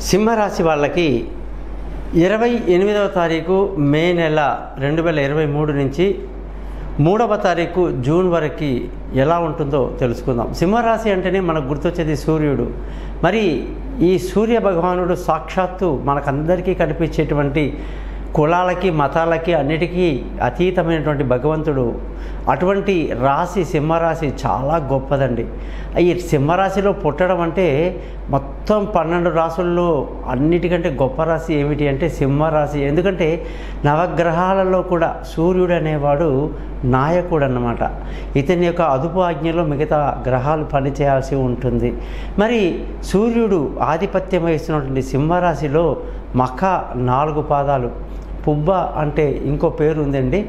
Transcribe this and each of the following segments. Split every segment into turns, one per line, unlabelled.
సింహరాశి వాళ్ళకి ఇరవై ఎనిమిదవ తారీఖు మే నెల రెండు వేల ఇరవై మూడు నుంచి మూడవ తారీఖు జూన్ వరకు ఎలా ఉంటుందో తెలుసుకుందాం. సింహరాశి అంటేనే మనకు గుర్తొచ్చేది సూర్యుడు. మరి ఈ సూర్య భగవానుడు సాక్షాత్తు మనకందరికీ కనిపించేటువంటి కులాలకి మతాలకి అన్నిటికీ అతీతమైనటువంటి భగవంతుడు. అటువంటి రాశి సింహరాశి చాలా గొప్పదండి. ఈ సింహరాశిలో పుట్టడం అంటే మొత్తం పన్నెండు రాసుల్లో అన్నిటికంటే గొప్ప రాశి ఏమిటి అంటే సింహరాశి. ఎందుకంటే నవగ్రహాలలో కూడా సూర్యుడు అనేవాడు నాయకుడు అన్నమాట ఇతని యొక్క అదుపు ఆజ్ఞలో మిగతా గ్రహాలు పనిచేయాల్సి ఉంటుంది. మరి సూర్యుడు ఆధిపత్యం వహిస్తున్నటువంటి సింహరాశిలో మఖ నాలుగు పాదాలు. పుబ్బ అంటే ఇంకో పేరు ఉందండి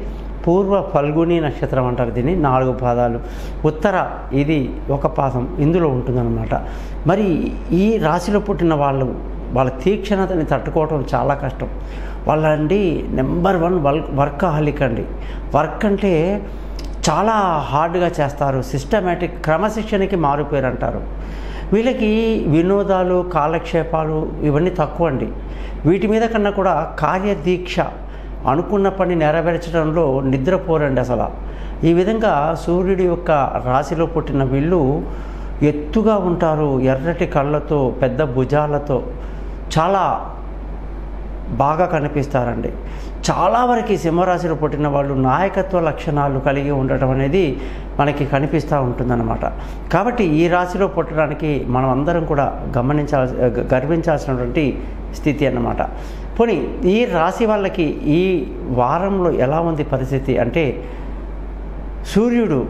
పూర్వ ఫల్గుని నక్షత్రం అంటారు దీన్ని నాలుగు పాదాలు. ఉత్తర ఇది ఒక పాదం ఇందులో ఉంటుందన్నమాట. మరి ఈ రాశిలో పుట్టిన వాళ్ళు వాళ్ళ తీక్షణతని తట్టుకోవడం చాలా కష్టం. వాళ్ళండి నెంబర్ వన్ వల్ వర్కహాలిక్ అండి. వర్క్ అంటే చాలా హార్డ్గా చేస్తారు సిస్టమేటిక్ క్రమశిక్షణకి మారిపోయారు అంటారు వీళ్ళకి వినోదాలు కాలక్షేపాలు ఇవన్నీ తక్కువ అండి వీటి మీద కన్నా కూడా కార్యదీక్ష అనుకున్న పని నెరవేర్చడంలో నిద్రపోరండి అసలు. ఈ విధంగా సూర్యుడి యొక్క రాశిలో పుట్టిన వీళ్ళు ఎత్తుగా ఉంటారు ఎర్రటి కళ్ళతో పెద్ద భుజాలతో. చాలా బాగా కనిపిస్తారండి. చాలా వరకు సింహరాశిలో పుట్టిన వాళ్ళు నాయకత్వ లక్షణాలు కలిగి ఉండటం అనేది మనకి కనిపిస్తూ ఉంటుందన్నమాట. కాబట్టి ఈ రాశిలో పుట్టడానికి మనం అందరం కూడా గమనించాల్సి గర్వించాల్సినటువంటి స్థితి అన్నమాట. పోనీ ఈ రాశి వాళ్ళకి ఈ వారంలో ఎలా ఉంది పరిస్థితి అంటే సూర్యుడు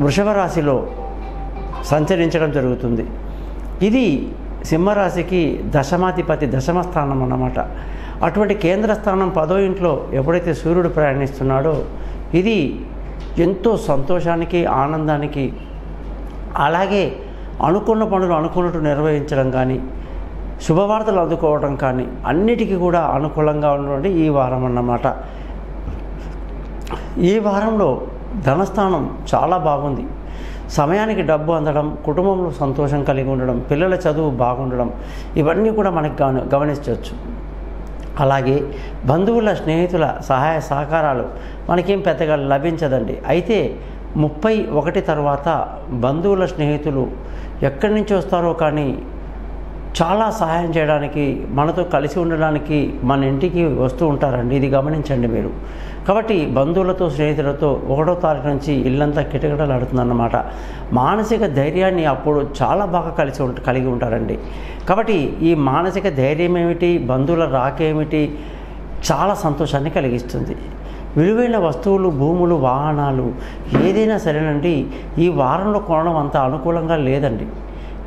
వృషభ రాశిలో సంచరించడం జరుగుతుంది. ఇది సింహరాశికి దశమాధిపతి దశమ స్థానం అన్నమాట. అటువంటి కేంద్ర స్థానం పదో ఇంట్లో ఎప్పుడైతే సూర్యుడు ప్రయాణిస్తున్నాడో ఇది ఎంతో సంతోషానికి ఆనందానికి అలాగే అనుకున్న పనులు అనుకున్నట్టు నిర్వహించడం కానీ శుభవార్తలు అందుకోవడం కానీ అన్నిటికీ కూడా అనుకూలంగా ఉన్నటువంటి ఈ వారం అన్నమాట. ఈ వారంలో ధనస్థానం చాలా బాగుంది. సమయానికి డబ్బు అందడం కుటుంబంలో సంతోషం కలిగి ఉండడం పిల్లల చదువు బాగుండడం ఇవన్నీ కూడా మనకి గమని గమనించవచ్చు. అలాగే బంధువుల స్నేహితుల సహాయ సహకారాలు మనకేం పెద్దగా లభించదండి. అయితే ముప్పై ఒకటి తర్వాత బంధువుల స్నేహితులు ఎక్కడి నుంచి వస్తారో కానీ చాలా సహాయం చేయడానికి మనతో కలిసి ఉండడానికి మన ఇంటికి వస్తూ ఉంటారండి. ఇది గమనించండి మీరు. కాబట్టి బంధువులతో స్నేహితులతో ఒకటో తారీఖు నుంచి ఇల్లంతా కిటకిటలాడుతుందన్నమాట. మానసిక ధైర్యాన్ని అప్పుడు చాలా బాగా కలిసి ఉంట కలిగి ఉంటారండి. కాబట్టి ఈ మానసిక ధైర్యం ఏమిటి బంధువుల రాకేమిటి చాలా సంతోషాన్ని కలిగిస్తుంది. విలువైన వస్తువులు భూములు వాహనాలు ఏదైనా సరేనండి ఈ వారంలో కొనడం అంత అనుకూలంగా లేదండి.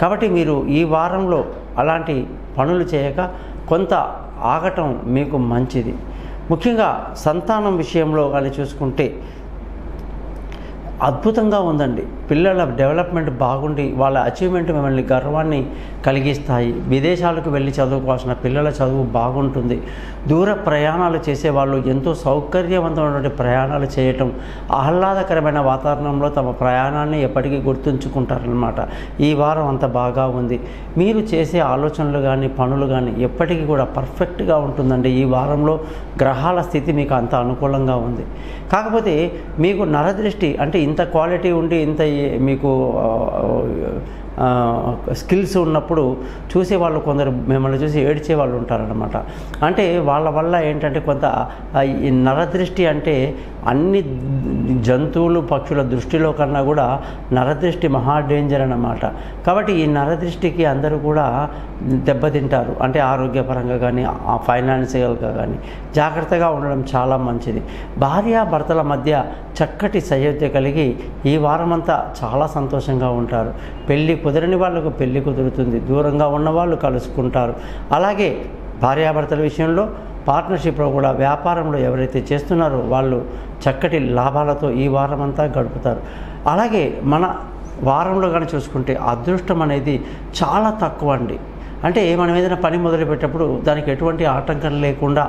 కాబట్టి మీరు ఈ వారంలో అలాంటి పనులు చేయక కొంత ఆగటం మీకు మంచిది. ముఖ్యంగా సంతానం విషయంలో కానీ చూసుకుంటే అద్భుతంగా ఉందండి. పిల్లల డెవలప్మెంట్ బాగుండి వాళ్ళ అచీవ్మెంట్ మిమ్మల్ని గర్వాన్ని కలిగిస్తాయి. విదేశాలకు వెళ్ళి చదువుకోవాల్సిన పిల్లల చదువు బాగుంటుంది. దూర ప్రయాణాలు చేసేవాళ్ళు ఎంతో సౌకర్యవంతమైనటువంటి ప్రయాణాలు చేయటం ఆహ్లాదకరమైన వాతావరణంలో తమ ప్రయాణాన్ని ఎప్పటికీ గుర్తుంచుకుంటారనమాట ఈ వారం అంత బాగా ఉంది. మీరు చేసే ఆలోచనలు కానీ పనులు కానీ ఎప్పటికీ కూడా పర్ఫెక్ట్గా ఉంటుందండి. ఈ వారంలో గ్రహాల స్థితి మీకు అంత అనుకూలంగా ఉంది. కాకపోతే మీకు నరదృష్టి అంటే ఇంత క్వాలిటీ ఉండి ఇంత ఈ- మీకు స్కిల్స్ ఉన్నప్పుడు చూసేవాళ్ళు కొందరు మిమ్మల్ని చూసి ఏడ్చే వాళ్ళు ఉంటారనమాట అంటే వాళ్ళ వల్ల ఏంటంటే కొంత ఈ నరదృష్టి అంటే అన్ని జంతువులు పక్షుల దృష్టిలో కన్నా కూడా నరదృష్టి మహా డేంజర్ అన్నమాట. కాబట్టి ఈ నరదృష్టికి అందరూ కూడా దెబ్బతింటారు. అంటే ఆరోగ్యపరంగా కానీ ఫైనాన్షియల్గా కానీ జాగ్రత్తగా ఉండడం చాలా మంచిది. భార్య భర్తల మధ్య చక్కటి సయోధ్య కలిగి ఈ వారమంతా చాలా సంతోషంగా ఉంటారు. పెళ్ళి కుదరని వాళ్ళకు పెళ్ళి కుదురుతుంది. దూరంగా ఉన్న వాళ్ళు కలుసుకుంటారు. అలాగే భార్యాభర్తల విషయంలో పార్ట్నర్షిప్లో కూడా వ్యాపారంలో ఎవరైతే చేస్తున్నారో వాళ్ళు చక్కటి లాభాలతో ఈ వారం అంతా గడుపుతారు. అలాగే మన వారంలో కానీ చూసుకుంటే అదృష్టం అనేది చాలా తక్కువ అండి. అంటే మనం ఏదైనా పని మొదలుపెట్టేటప్పుడు దానికి ఎటువంటి ఆటంకం లేకుండా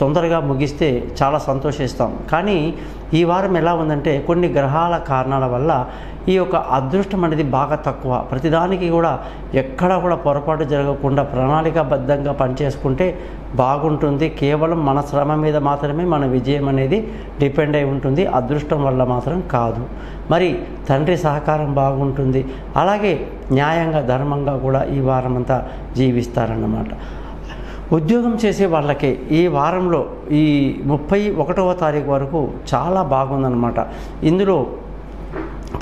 తొందరగా ముగిస్తే చాలా సంతోషిస్తాం. కానీ ఈ వారం ఎలా ఉందంటే కొన్ని గ్రహాల కారణాల వల్ల ఈ యొక్క అదృష్టం అనేది బాగా తక్కువ. ప్రతిదానికి కూడా ఎక్కడ కూడా పొరపాటు జరగకుండా ప్రణాళికాబద్ధంగా పనిచేసుకుంటే బాగుంటుంది. కేవలం మన శ్రమ మీద మాత్రమే మన విజయం అనేది డిపెండ్ అయి ఉంటుంది. అదృష్టం వల్ల మాత్రం కాదు. మరి తండ్రి సహకారం బాగుంటుంది. అలాగే న్యాయంగా ధర్మంగా కూడా ఈ వారమంతా జీవిస్తారన్నమాట. ఉద్యోగం చేసే వాళ్ళకి ఈ వారంలో ఈ ముప్పై ఒకటవ తారీఖు వరకు చాలా బాగుందన్నమాట. ఇందులో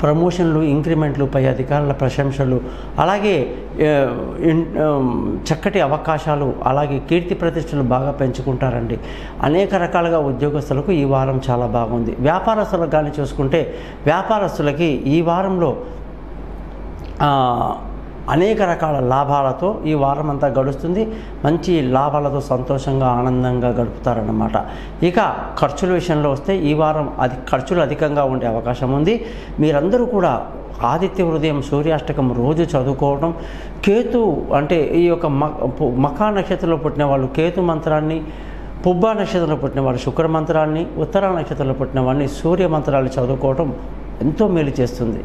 ప్రమోషన్లు ఇంక్రిమెంట్లు పై అధికారుల ప్రశంసలు అలాగే చక్కటి అవకాశాలు అలాగే కీర్తి ప్రతిష్టలు బాగా పెంచుకుంటారండి. అనేక రకాలుగా ఉద్యోగస్తులకు ఈ వారం చాలా బాగుంది. వ్యాపారస్తులకు కానీ చూసుకుంటే వ్యాపారస్తులకి ఈ వారంలో అనేక రకాల లాభాలతో ఈ వారం అంతా గడుస్తుంది. మంచి లాభాలతో సంతోషంగా ఆనందంగా గడుపుతారన్నమాట. ఇక ఖర్చుల విషయంలో వస్తే ఈ వారం అది ఖర్చులు అధికంగా ఉండే అవకాశం ఉంది. మీరందరూ కూడా ఆదిత్య హృదయం సూర్యాష్టకం రోజు చదువుకోవడం కేతు అంటే ఈ యొక్క మ మకా నక్షత్రంలో పుట్టిన వాళ్ళు కేతు మంత్రాన్ని పుబ్బా నక్షత్రంలో పుట్టిన వాళ్ళు శుక్ర మంత్రాన్ని ఉత్తర నక్షత్రంలో పుట్టిన వాడిని సూర్య మంత్రాలు చదువుకోవడం ఎంతో మేలు చేస్తుంది.